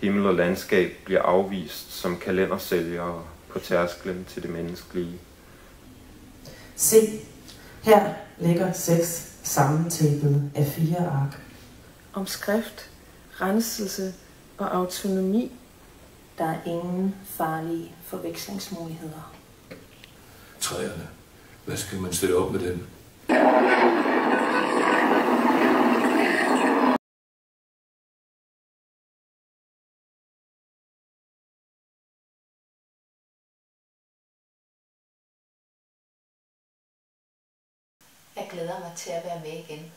Himmel og landskab bliver afvist som kalendersælgere på tærsklen til det menneskelige. Se, her ligger seks sammentæppede af fire ark. Om skrift, renselse og autonomi. Der er ingen farlige forvekslingsmuligheder. Træerne. Hvad skal man stille op med dem? Glæder mig til at være med igen.